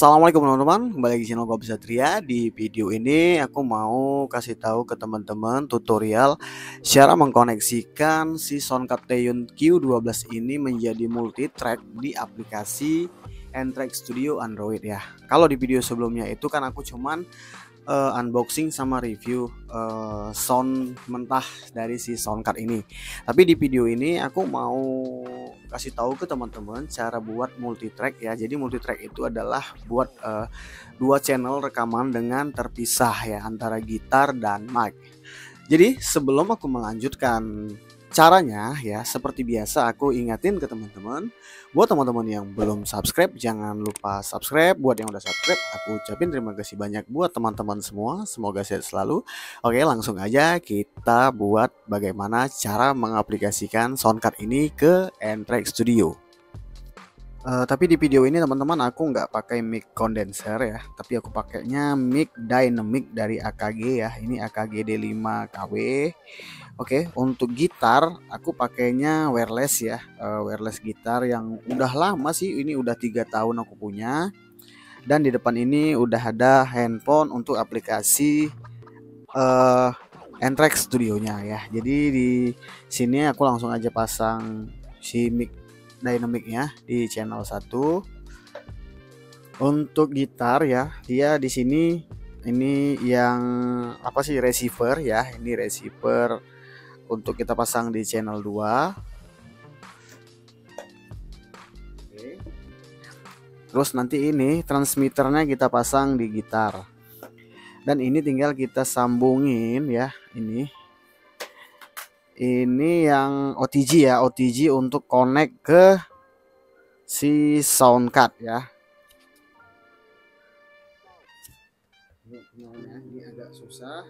Assalamualaikum teman-teman, kembali lagi di channel Gob Satria. Di video ini aku mau kasih tahu ke teman-teman tutorial cara mengkoneksikan si Soundcard Teon Q12 ini menjadi multi track di aplikasi N-Track Studio Android ya. Kalau di video sebelumnya itu kan aku cuman uh, unboxing sama review uh, sound mentah dari si soundcard ini. Tapi di video ini aku mau kasih tahu ke teman-teman cara buat multi track ya. Jadi multi track itu adalah buat uh, dua channel rekaman dengan terpisah ya antara gitar dan mic. Jadi sebelum aku melanjutkan caranya ya seperti biasa aku ingatin ke teman-teman buat teman-teman yang belum subscribe jangan lupa subscribe. Buat yang udah subscribe aku ucapin terima kasih banyak buat teman-teman semua. Semoga sehat selalu. Oke langsung aja kita buat bagaimana cara mengaplikasikan soundcard ini ke N-Track Studio Uh, tapi di video ini teman-teman aku nggak pakai mic condenser ya, tapi aku pakainya mic dynamic dari AKG ya. Ini AKG D5KW. Oke, untuk gitar aku pakainya wireless ya, uh, wireless gitar yang udah lama sih. Ini udah tiga tahun aku punya. Dan di depan ini udah ada handphone untuk aplikasi uh, Entrex Studionya ya. Jadi di sini aku langsung aja pasang si mic dynamicnya di channel 1 untuk gitar ya dia di sini ini yang apa sih receiver ya. Ini receiver untuk kita pasang di channel 2 terus nanti ini transmitternya kita pasang di gitar. Dan ini tinggal kita sambungin ya ini ini yang OTG ya OTG untuk connect ke si sound card ya. Ini agak susah.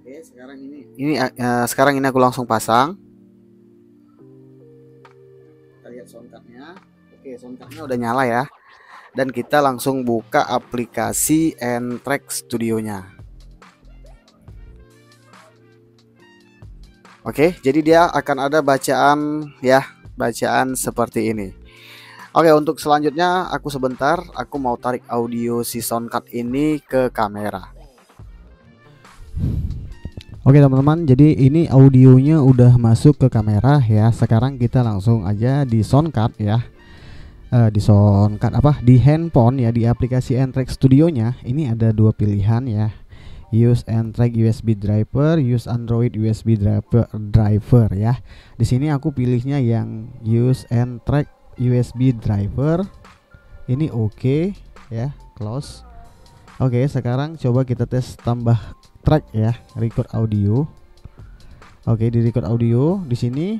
Oke sekarang ini. Ini uh, sekarang ini aku langsung pasang. Kita lihat sound cardnya oke sound cardnya udah nyala ya. Dan kita langsung buka aplikasi N-Track Studionya Oke, jadi dia akan ada bacaan ya, bacaan seperti ini. Oke, untuk selanjutnya aku sebentar aku mau tarik audio si soundcard ini ke kamera. Oke teman-teman, jadi ini audionya udah masuk ke kamera ya. Sekarang kita langsung aja di soundcard ya. Uh, di soundcard apa? Di handphone ya, di aplikasi Entrek Studionya. Ini ada dua pilihan ya use Android USB driver, use Android USB driver driver ya. Di sini aku pilihnya yang use Android USB driver. Ini oke okay, ya, close. Oke, okay, sekarang coba kita tes tambah track ya, record audio. Oke, okay, di record audio di sini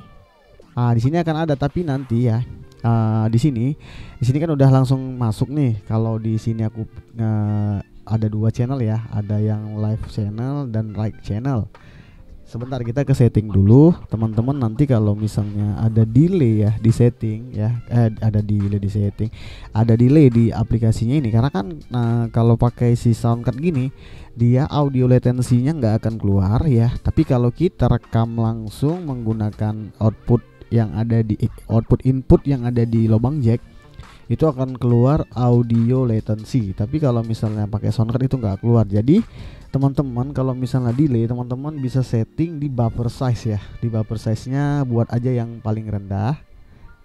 ah di sini akan ada tapi nanti ya. Uh, di sini di sini kan udah langsung masuk nih kalau di sini aku uh, ada dua channel ya. Ada yang live channel dan right channel. Sebentar kita ke setting dulu. Teman-teman nanti kalau misalnya ada delay ya di setting ya eh, ada delay di setting ada delay di aplikasinya ini. Karena kan nah, kalau pakai si soundcard gini dia audio latensinya nggak akan keluar ya. Tapi kalau kita rekam langsung menggunakan output yang ada di output input yang ada di lubang jack itu akan keluar audio latency. Tapi kalau misalnya pakai soundcard itu nggak keluar. Jadi teman-teman kalau misalnya delay teman-teman bisa setting di buffer size ya. Di buffer size nya buat aja yang paling rendah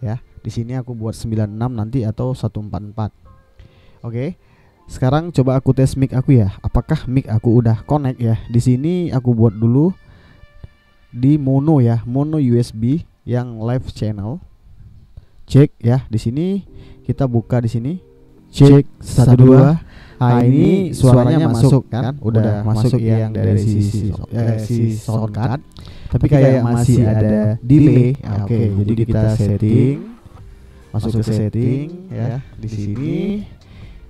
ya. Di sini aku buat 96 nanti atau 144 oke sekarang coba aku tes mic aku ya. Apakah mic aku udah connect ya? Di sini aku buat dulu di mono ya. Mono USB yang live channel. Cek ya di sini kita buka di sini. Cek satu dua. nah ini suaranya masuk kan? udah, masuk yang dari sisi eh, si soundcard tapi kayak masih ada delay. oke okay, jadi kita setting. masuk ke setting ya di sini.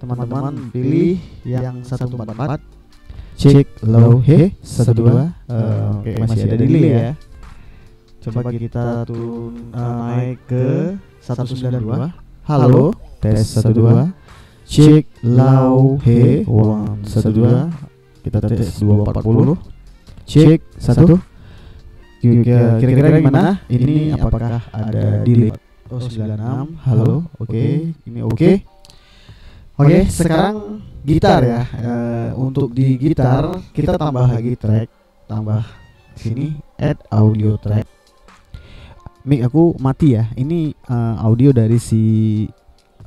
teman-teman pilih yang 144 cek low he 12 uh, oke masih ada delay ya. coba kita tuh naik ke 192 Halo, tes satu dua. Cek lau he one satu dua. Kita tes dua empat puluh. Cek satu. Kira-kira gimana? Ini apakah ada delay? Oh 96. Halo, oke. Ini oke. Oke, sekarang gitar ya. Uh, untuk di gitar kita tambah lagi track, tambah sini add audio track. Mic aku mati ya. Ini uh, audio dari si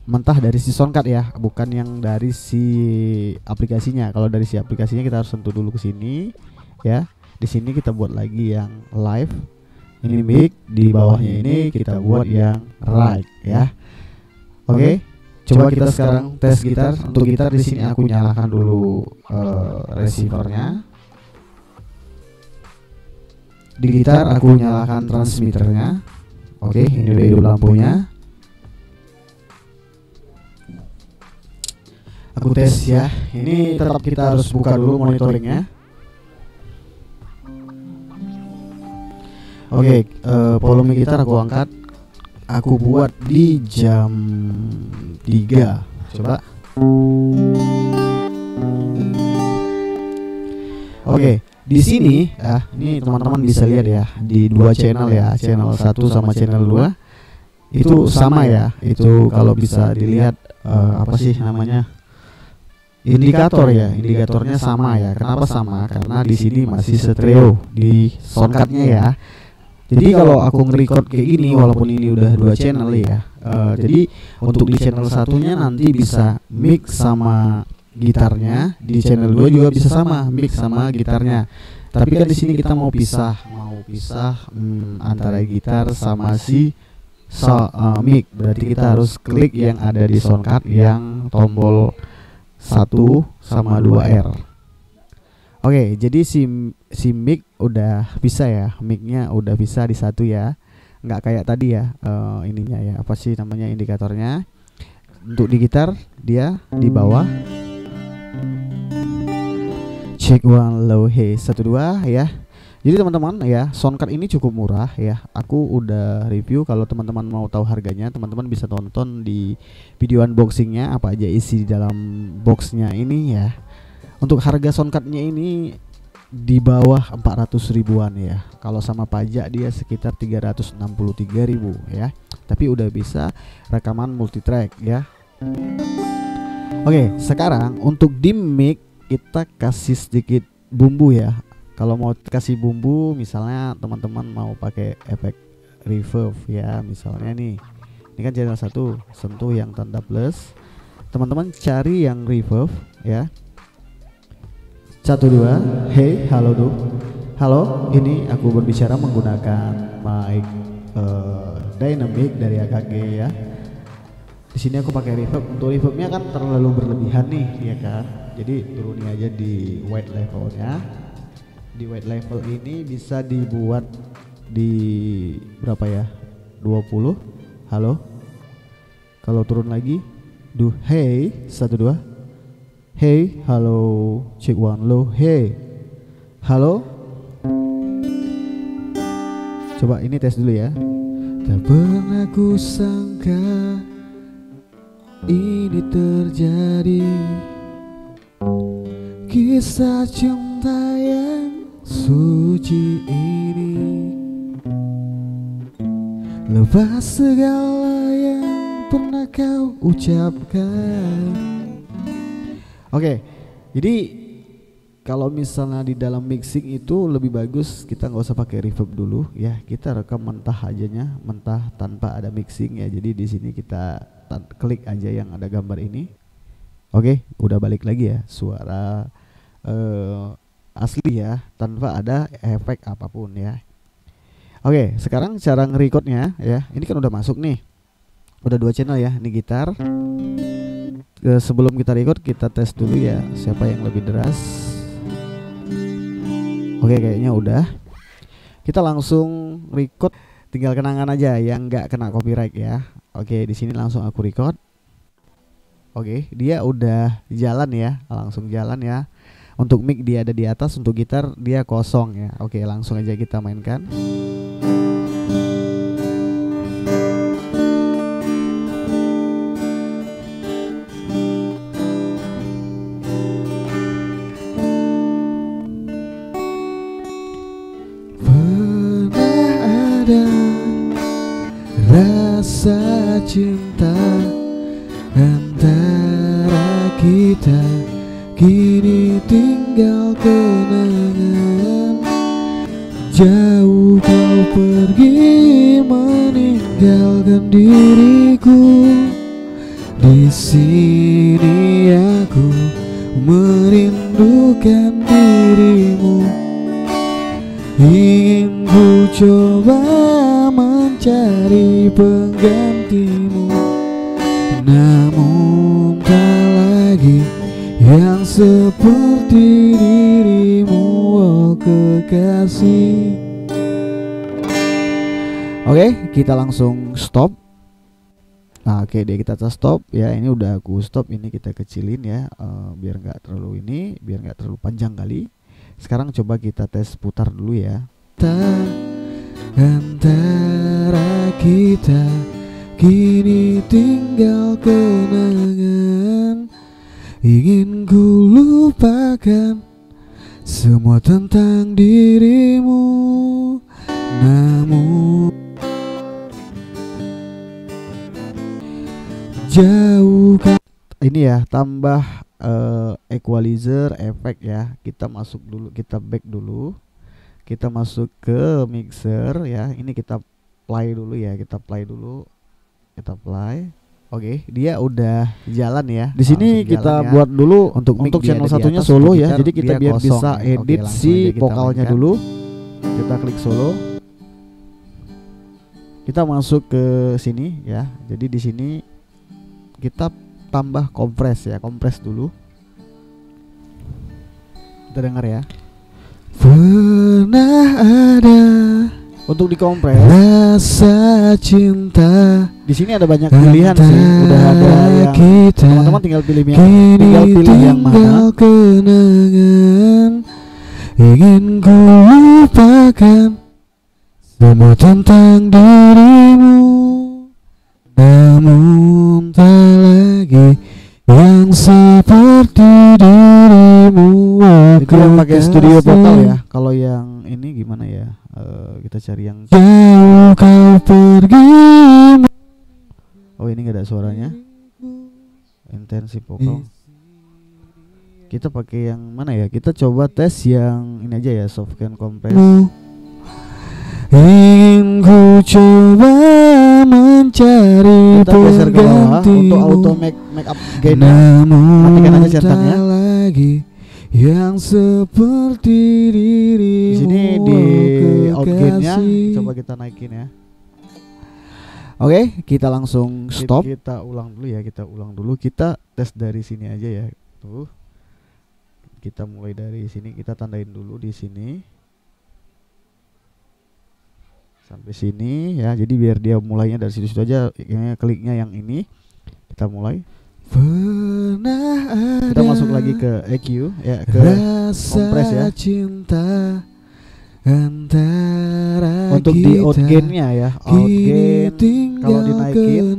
mentah dari si soundcard ya, bukan yang dari si aplikasinya. Kalau dari si aplikasinya kita harus sentuh dulu ke sini ya. Di sini kita buat lagi yang live. Ini mic, di bawahnya ini kita buat yang right ya. Oke. Okay? Coba kita sekarang tes gitar. Untuk gitar di sini aku nyalakan dulu uh, receivernya. Di gitar aku nyalakan transmitternya. Oke, okay, ini udah hidup lampunya. Aku tes ya. Ini tetap kita harus buka dulu monitoringnya. Oke, okay, uh, eh, volume gitar aku angkat aku buat di jam 3 coba Oke, di sini ya, ini teman-teman bisa lihat ya di dua channel ya, channel satu sama channel 2 itu sama ya. Itu kalau bisa dilihat uh, apa sih namanya? indikator ya, indikatornya sama ya. Kenapa sama? Karena di sini masih stereo di soundcardnya ya. Jadi kalau aku nge-record kayak gini walaupun ini udah dua channel ya. Uh, jadi untuk di channel satunya nanti bisa mix sama gitarnya, di channel 2 juga bisa sama mix sama gitarnya. Tapi kan di sini kita mau pisah, mau pisah hmm, antara gitar sama si so, uh, mic. Berarti kita harus klik yang ada di soundcard yang tombol 1 sama 2R. Oke, jadi si si mic udah bisa ya, micnya udah bisa di satu ya, nggak kayak tadi ya uh, ininya ya apa sih namanya indikatornya. Untuk di gitar dia di bawah. Check one low hey satu dua ya. Jadi teman-teman ya, soundcard ini cukup murah ya. Aku udah review. Kalau teman-teman mau tahu harganya, teman-teman bisa tonton di video unboxingnya apa aja isi di dalam boxnya ini ya untuk harga soundcardnya ini di bawah 400 ribuan ya kalau sama pajak dia sekitar 363 ribu ya tapi udah bisa rekaman multitrack ya Oke sekarang untuk di mic kita kasih sedikit bumbu ya kalau mau kasih bumbu misalnya teman-teman mau pakai efek reverb ya misalnya nih ini kan channel satu sentuh yang tanda plus teman-teman cari yang reverb ya satu dua, hey, halo du, halo. Ini aku berbicara menggunakan mic uh, dynamic dari AKG ya. Di sini aku pakai reverb. Untuk reverbnya kan terlalu berlebihan nih, ya kan. Jadi turunin aja di white levelnya. Di white level ini bisa dibuat di berapa ya? 20. Halo. Kalau turun lagi, do hey, satu dua Hey, halo, cek one low. Hey, halo. Coba ini tes dulu ya. Tak pernah ku sangka ini terjadi. Kisah cinta yang suci ini. Lepas segala yang pernah kau ucapkan. Oke, jadi kalau misalnya di dalam mixing itu lebih bagus kita nggak usah pakai reverb dulu ya. Kita rekam mentah ajanya mentah tanpa ada mixing ya. Jadi di sini kita klik aja yang ada gambar ini oke udah balik lagi ya suara uh, asli ya tanpa ada efek apa pun ya oke sekarang cara ngerecordnya ya ini kan udah masuk nih udah dua channel ya ini gitar ke sebelum kita record kita tes dulu ya siapa yang lebih deras. Oke kayaknya udah. Kita langsung record tinggal kenangan aja yang nggak kena copyright ya. Oke di sini langsung aku record. Oke dia udah jalan ya langsung jalan ya. Untuk mic dia ada di atas, untuk gitar dia kosong ya. Oke langsung aja kita mainkan. cinta antara kita kini tinggal kenangan. Jauh kau pergi meninggalkan diriku. Di sini aku merindukan dirimu. Ingin ku coba mencari pengganti penggantimu Namun tak lagi yang seperti dirimu oh kekasih. Oke kita langsung stop. Nah, oke deh kita stop. Ya ini udah aku stop ini kita kecilin ya uh, biar nggak terlalu ini biar nggak terlalu panjang kali. Sekarang coba kita tes putar dulu ya. Antara kita kini tinggal kenangan. Ingin ku lupakan semua tentang dirimu. Namun jauh ini ya tambah uh, equalizer efek ya. Kita masuk dulu kita back dulu. Kita masuk ke mixer ya. Ini kita play dulu ya kita play dulu kita play Oke, okay, dia udah jalan ya. Di sini kita ya. buat dulu untuk untuk channel satunya solo ya. Jadi kita biar kosong. bisa edit okay, si vokalnya mainkan. dulu. Kita klik solo. Kita masuk ke sini ya. Jadi di sini kita tambah kompres ya, kompres dulu. Kita dengar ya. Pernah ada untuk dikompres rasa cinta. Di sini ada banyak pilihan sih. Udah ada yang teman-teman tinggal pilih yang tinggal pilih yang mana. Kenangan ingin ku lupakan semua tentang dirimu. Namun tak lagi yang seperti dirimu itu yang pakai studio vokal ya kalau yang ini gimana ya uh, kita cari yang jauh kau pergi. Oh ini nggak ada suaranya? Intensif vokal kita pakai yang mana ya? Kita coba tes yang ini aja ya soft can compress. Ingin ku coba mencari Kita geser ke bawah untuk auto make make up gain Matikan aja centangnya lagi yang seperti diri Di sini di out gainnya coba kita naikin ya. Oke, kita langsung stop. Kita, kita ulang dulu ya, kita ulang dulu. Kita tes dari sini aja ya. Tuh. Kita mulai dari sini, kita tandain dulu di sini sampai sini ya jadi biar dia mulainya dari situ-situ aja ya, kliknya yang ini kita mulai Pernah kita masuk lagi ke EQ ya ke kompres ya. cinta antara untuk di out gainnya ya out gain kalau dinaikin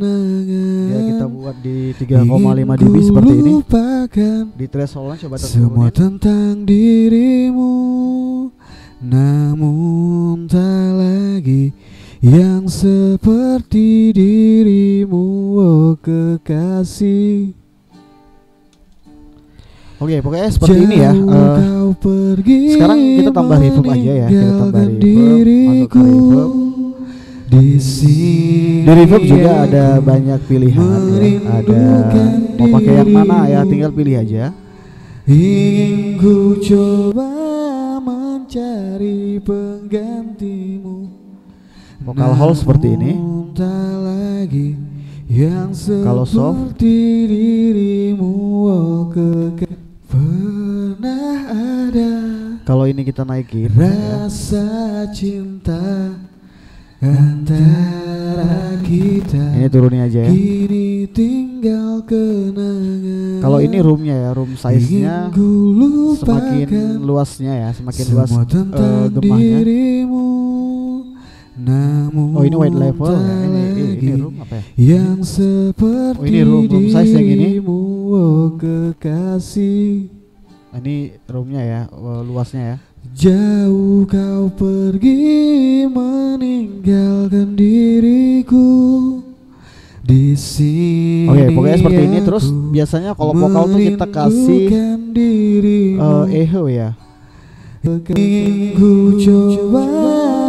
ya kita buat di 3,5 dB seperti ini. di thresholdnya coba semua tentang dirimu. Namun tak lagi yang seperti dirimu oh kekasih Oke, pokoknya seperti Jauh ini ya. Uh, sekarang kita tambah reverb aja ya. Kita tambah reverb, masuk ke reverb. Di sini di reverb juga ada banyak pilihan ya. Ada mau pakai yang mana ya, tinggal pilih aja. Ingin ku coba mencari penggantimu Vokal hall seperti ini. Lagi yang Kalau soft dirimu oh pernah ada Kalau ini kita naikin rasa ya. cinta antara kita. Ini turunin aja ya. Kini tinggal kenangan. Kalau ini roomnya ya, room size-nya semakin luasnya ya, semakin luas uh, gemahnya. Namun oh ini wide level ya. Ini, ini, ini room apa ya? Yang seperti oh ini room, room size yang ini. Oh kekasih. Nah, ini roomnya ya, uh, luasnya ya. Jauh kau pergi meninggalkan diriku di sini. Oke, okay, pokoknya seperti ini terus biasanya kalau vokal tuh kita kasih uh, echo ya. Ku coba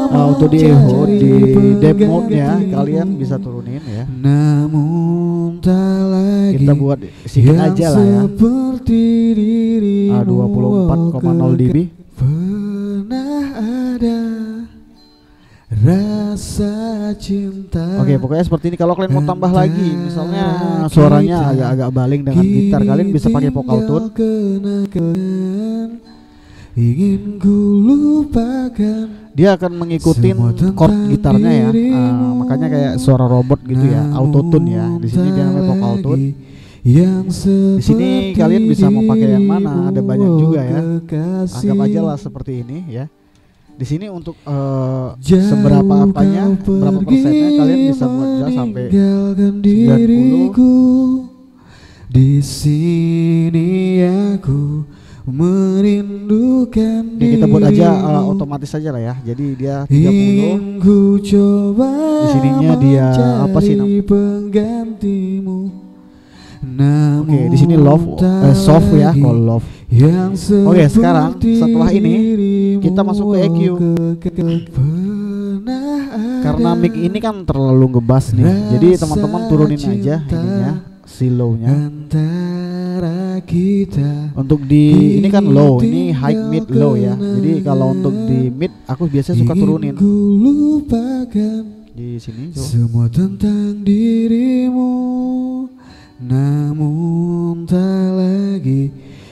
Nah, untuk di echo mencari di penggantimu. mode-nya kalian bisa turunin ya. Namun tak lagi Kita buat sedikit yang aja lah ya. Seperti dirimu Ah, 24,0 dB. Pernah ada rasa cinta Oke, pokoknya seperti ini. Kalau kalian mau tambah lagi, misalnya suaranya agak-agak baling dengan gitar, kalian bisa pakai vocal tune. kenangan Ingin ku lupakan Dia akan mengikuti chord gitarnya ya. Dirimu makanya kayak suara robot gitu ya, auto tune ya. Di sini dia namanya vocal tune. Di sini kalian bisa mau pakai yang mana, ada banyak juga ya. Anggap aja lah seperti ini ya. Di sini untuk eh, seberapa apanya, berapa persennya kalian bisa buat sampai 90. diriku di sini aku merindukan Ini kita buat aja eh, otomatis aja lah ya. Jadi dia 30 Ingin ku coba Di sininya dia apa sih nam- penggantimu Oke, di sini love eh, soft ya, kalau love. yang Oke, sekarang seperti setelah ini kita masuk ke EQ. Pernah Karena ada mic ini kan terlalu ngebas nih. Jadi teman-teman turunin aja ininya, si low-nya. antara kita Untuk di ini kan low, ini high mid low ya. Jadi kalau untuk di mid aku biasanya suka turunin di sini. coba. semua tentang dirimu Namun tak lagi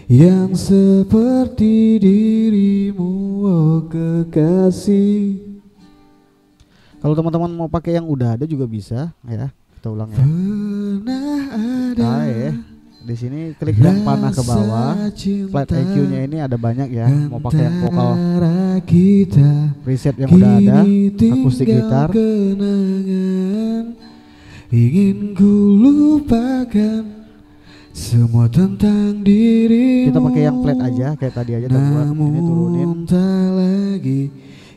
yang seperti dirimu oh kekasih Kalau teman-teman mau pakai yang udah ada juga bisa ya. Kita ulang ya. Pernah ada Nah, ya. Di sini klik yang panah ke bawah. Flat EQ-nya ini ada banyak ya. Mau pakai yang vokal kita preset yang udah ada, akustik gitar. kenangan Ingin ku lupakan Semua tentang dirimu Kita pakai yang flat aja kayak tadi aja buat. Ini turunin. Namun tak lagi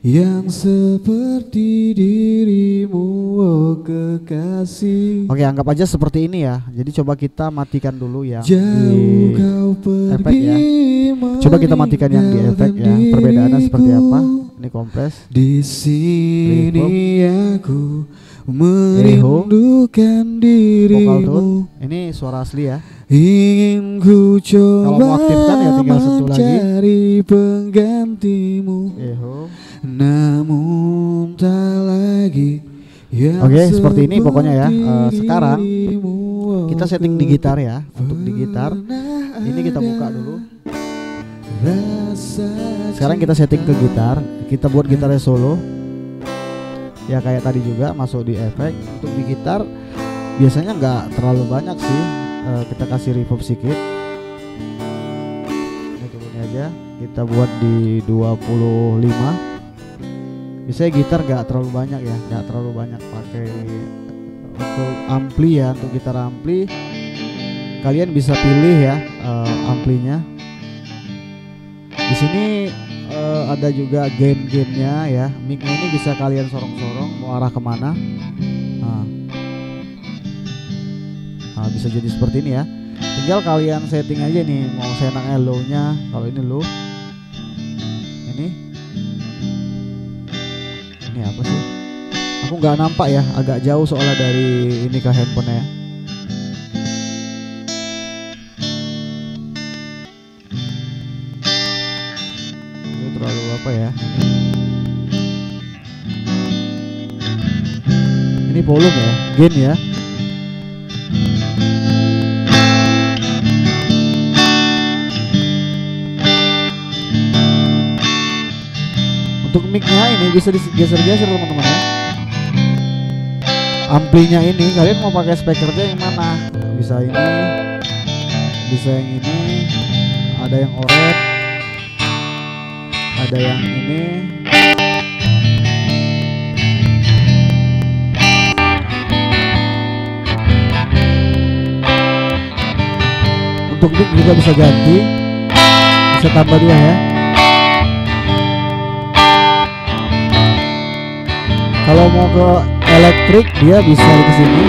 yang seperti dirimu oh kekasih Oke, anggap aja seperti ini ya. Jadi coba kita matikan dulu yang Jauh di kau pergi efek ya. Coba kita matikan yang di efek ya. Perbedaannya seperti apa? Ini kompres. Di sini aku merindukan Vokal dirimu tone. Ini suara asli ya. Ingin ku Kalau coba mau aktifkan ya tinggal sentuh lagi. mencari penggantimu Eho. Namun tak lagi Oke, seperti ini pokoknya ya. Eh, sekarang Kita setting di gitar ya. Untuk di gitar. Ini kita buka dulu. Sekarang kita setting ke gitar. Kita buat gitarnya solo. Ya kayak tadi juga masuk di efek. Untuk di gitar biasanya nggak terlalu banyak sih. Eh, kita kasih reverb sedikit. Ini turunnya aja. Kita buat di 25. Biasanya gitar nggak terlalu banyak ya, nggak terlalu banyak pakai untuk ampli ya, untuk gitar ampli kalian bisa pilih ya eh, amplinya. Di sini eh, ada juga gain-gainnya ya. Mic-nya ini bisa kalian sorong-sorong mau arah ke mana. Nah, bisa jadi seperti ini ya. Tinggal kalian setting aja nih mau senangnya low-nya. Kalau ini low. Ini. Ini apa sih? Aku nggak nampak ya, agak jauh soalnya dari ini ke handphone ya. Terlalu apa ya? Ini volume ya, gain ya. Untuk mic-nya ini bisa digeser-geser teman-teman ya. Amplinya ini kalian mau pakai speakernya yang mana? Bisa ini, bisa yang ini, ada yang orange, ada yang ini. Untuk mic juga bisa ganti, bisa tambah dua ya. Kalau mau ke elektrik dia bisa ke sini.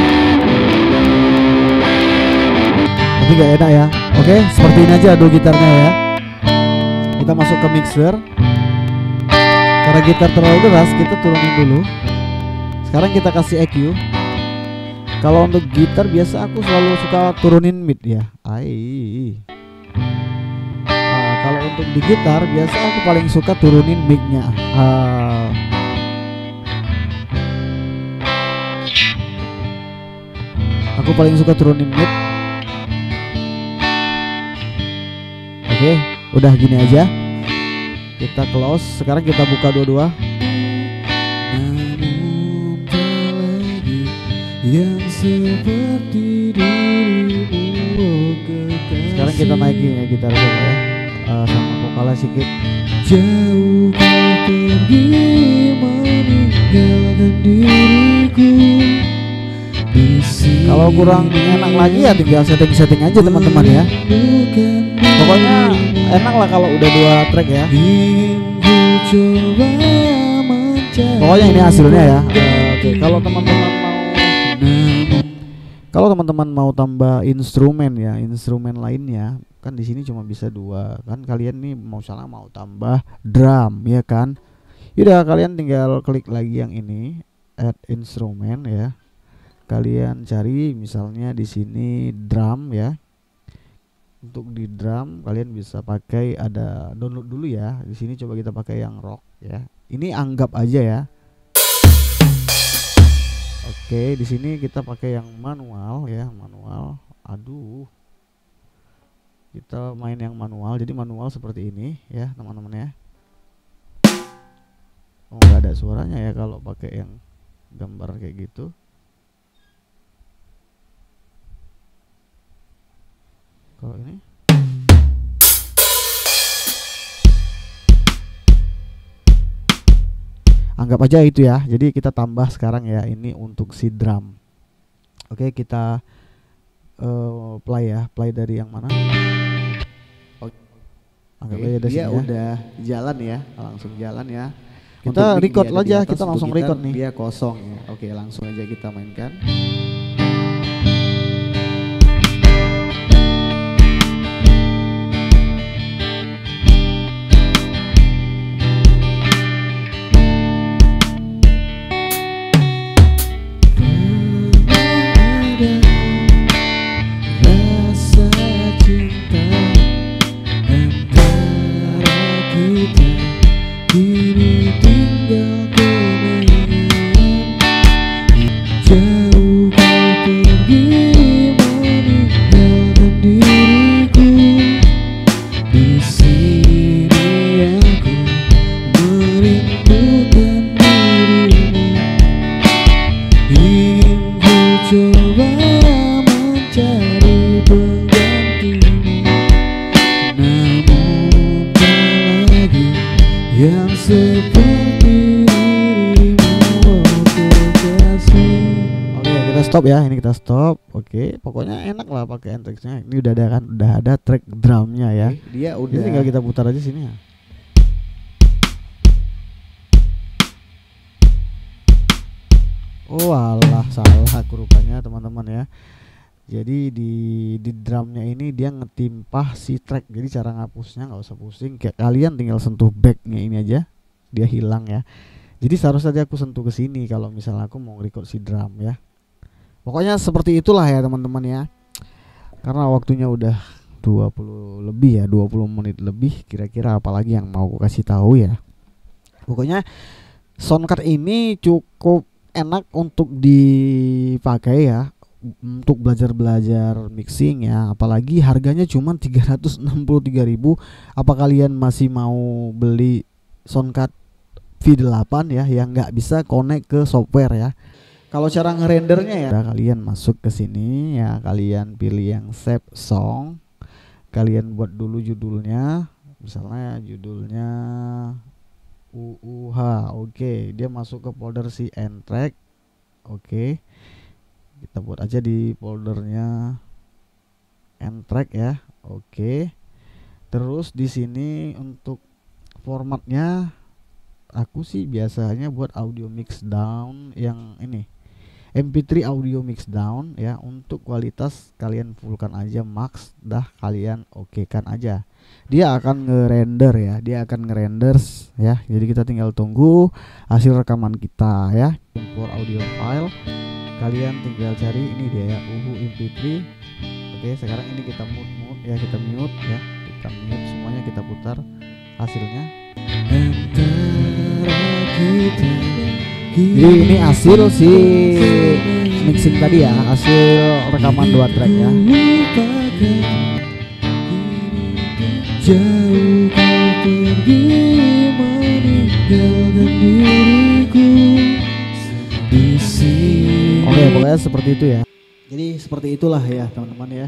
Tapi gak enak ya. Oke, seperti ini aja dua gitarnya ya. Kita masuk ke mixer. Karena gitar terlalu deras, kita turunin dulu. Sekarang kita kasih EQ. Kalau untuk gitar biasa aku selalu suka turunin mid ya. Ai. Ah, kalau untuk di gitar biasa aku paling suka turunin mic-nya. Ah. Aku paling suka turunin mid. Oke, udah gini aja. Kita close. Sekarang kita buka dua-dua. Yang seperti Sekarang kita naikin ya gitar coba ya. Eh, sama vokalnya sedikit. Jauh kau pergi meninggalkan diriku Kalau kurang enak lagi ya tinggal setting-setting aja teman-teman ya. Pokoknya enak lah kalau udah dua track ya. Pokoknya ini hasilnya ya. Oke, kalau teman-teman mau kalau teman-teman mau tambah instrumen ya, instrumen lainnya kan di sini cuma bisa dua kan kalian nih mau salah mau tambah drum ya kan Yaudah kalian tinggal klik lagi yang ini add instrumen ya kalian cari misalnya di sini drum ya untuk di drum kalian bisa pakai ada download dulu ya di sini coba kita pakai yang rock ya ini anggap aja ya Oke, di sini kita pakai yang manual ya, manual. Aduh. Kita main yang manual. Jadi manual seperti ini ya, teman-teman ya. Oh, nggak ada suaranya ya kalau pakai yang gambar kayak gitu. Kalau ini? Anggap aja itu ya. Jadi kita tambah sekarang ya ini untuk si drum. Oke kita eh, play ya. Play dari yang mana? Anggap Oke, aja dari dia ya. udah jalan ya. Langsung jalan ya. Untuk kita mic record aja. kita untuk langsung record nih. Dia kosong ya. Oke, langsung aja kita mainkan. Stop ya ini kita stop. Oke pokoknya enak lah pakai NTX-nya ini udah ada kan udah ada track drumnya ya. Dia udah tinggal kita putar aja sini ya. Oh alah salah aku rupanya teman-teman ya. Jadi di di drumnya ini dia ngetimpah si track. Jadi cara ngapusnya nggak usah pusing. Kayak kalian tinggal sentuh backnya ini aja Dia hilang ya. Jadi seharusnya tadi aku sentuh ke sini Kalau misalnya aku mau record si drum ya Pokoknya seperti itulah ya teman-teman ya. Karena waktunya udah 20 lebih ya 20 menit lebih Kira-kira apalagi yang mau aku kasih tahu ya. Pokoknya soundcard ini cukup enak untuk dipakai ya untuk belajar-belajar mixing ya. Apalagi harganya cuma 363.000 apa kalian masih mau beli soundcard V8 ya yang nggak bisa connect ke software ya kalau cara ngerendernya ya. Kalian masuk ke sini ya kalian pilih yang save song. Kalian buat dulu judulnya. Misalnya judulnya UUH oke dia masuk ke folder si N-Track. Oke. Kita buat aja di foldernya N-Track ya. Oke. Terus di sini untuk formatnya aku sih biasanya buat audio mix down yang ini MP3 audio mix down ya untuk kualitas kalian fullkan aja max dah kalian okekan aja. Dia akan ngerender ya dia akan ngerenders ya. Jadi kita tinggal tunggu hasil rekaman kita ya. Import audio file. Kalian tinggal cari ini dia ya uhu mp3 oke sekarang ini kita mute mute ya kita mute ya. Kita mute semuanya kita putar hasilnya. Kita jadi ini hasil si mixing tadi ya hasil rekaman dua track ya Jauh kau pergi meninggalkan diriku di sini. Oke, pokoknya seperti itu ya. Jadi seperti itulah ya, teman-teman ya.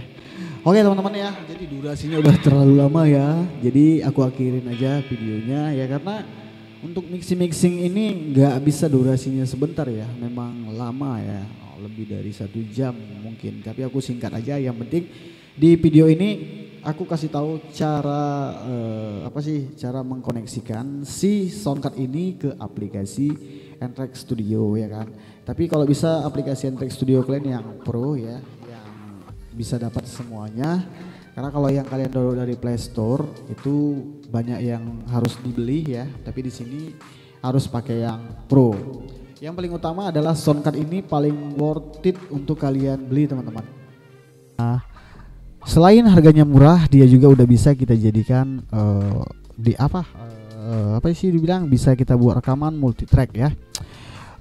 Oke, teman-teman ya. Jadi durasinya udah terlalu lama ya. Jadi aku akhirin aja videonya ya karena untuk mixing-mixing ini nggak bisa durasinya sebentar ya. Memang lama ya, lebih dari satu jam mungkin. Tapi aku singkat aja. Yang penting di video ini aku kasih tahu cara eh, apa sih cara mengkoneksikan si soundcard ini ke aplikasi Ntrack Studio ya kan. Tapi kalau bisa aplikasi Ntrack Studio kalian yang pro ya, yang bisa dapat semuanya. Karena kalau yang kalian download dari Play Store itu banyak yang harus dibeli ya, tapi di sini harus pakai yang pro. Yang paling utama adalah soundcard ini paling worth it untuk kalian beli teman-teman. Nah, selain harganya murah, dia juga udah bisa kita jadikan eh, di apa? eh, apa sih dibilang bisa kita buat rekaman multi track ya.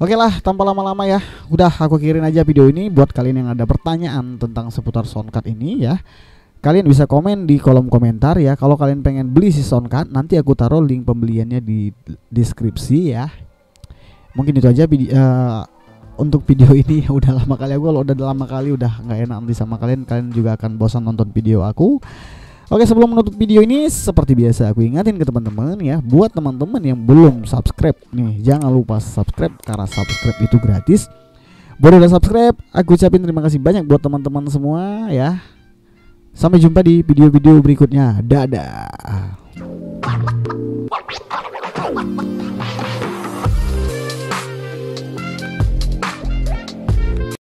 Oke lah, tanpa lama-lama ya, udah aku kirim aja video ini buat kalian yang ada pertanyaan tentang seputar soundcard ini ya. Kalian bisa komen di kolom komentar ya. Kalau kalian pengen beli si soundcard, nanti aku taruh link pembeliannya di deskripsi ya. Mungkin itu aja video eh, untuk video ini udah lama kali aku kalau udah lama kali udah nggak enak nanti sama kalian kalian juga akan bosan nonton video aku Oke sebelum menutup video ini seperti biasa aku ingatin ke teman-teman ya buat teman-teman yang belum subscribe nih jangan lupa subscribe karena subscribe itu gratis. Baru udah subscribe, aku ucapin terima kasih banyak buat teman-teman semua ya. Sampai jumpa di video-video berikutnya. Dadah.